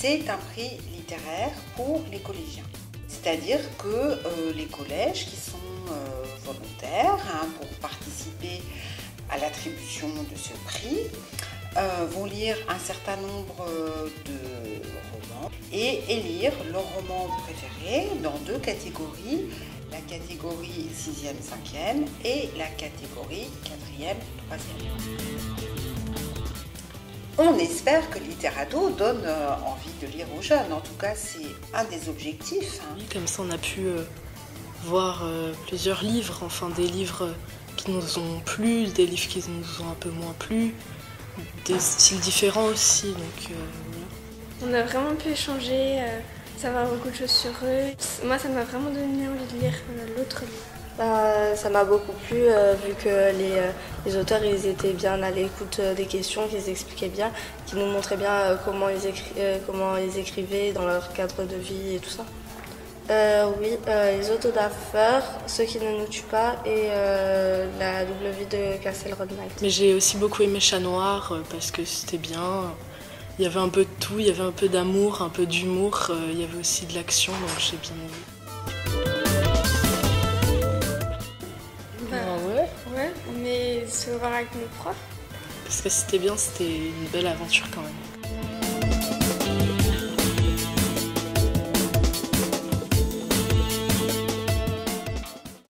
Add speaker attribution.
Speaker 1: c'est un prix littéraire pour les collégiens. C'est-à-dire que euh, les collèges qui sont euh, volontaires hein, pour participer à l'attribution de ce prix euh, vont lire un certain nombre de romans et élire leur roman préféré dans deux catégories, la catégorie 6e, 5e et la catégorie 4e, 3e. On espère que Littérato donne euh, envie de lire aux jeunes. En tout cas, c'est un des objectifs.
Speaker 2: Hein. comme ça, on a pu euh, voir euh, plusieurs livres, enfin des livres qui nous ont plu, des livres qui nous ont un peu moins plu, des styles différents aussi. Donc,
Speaker 3: On a vraiment pu échanger, savoir beaucoup de choses sur eux. Moi, ça m'a vraiment donné envie de lire l'autre livre.
Speaker 4: Bah, ça m'a beaucoup plu euh, vu que les, euh, les, auteurs ils étaient bien à l'écoute euh, des questions, qu'ils expliquaient bien, qu'ils nous montraient bien comment, ils comment ils écrivaient dans leur cadre de vie et tout ça. oui, les autodafeurs, ceux qui ne nous tuent pas et la double vie de Castle Rock
Speaker 2: Mais j'ai aussi beaucoup aimé Chat Noir parce que c'était bien. Il y avait un peu de tout, il y avait un peu d'amour, un peu d'humour, il y avait aussi de l'action, donc j'ai bien aimé.
Speaker 3: se voir avec nos profs.
Speaker 2: Parce que c'était bien, c'était une belle aventure quand même.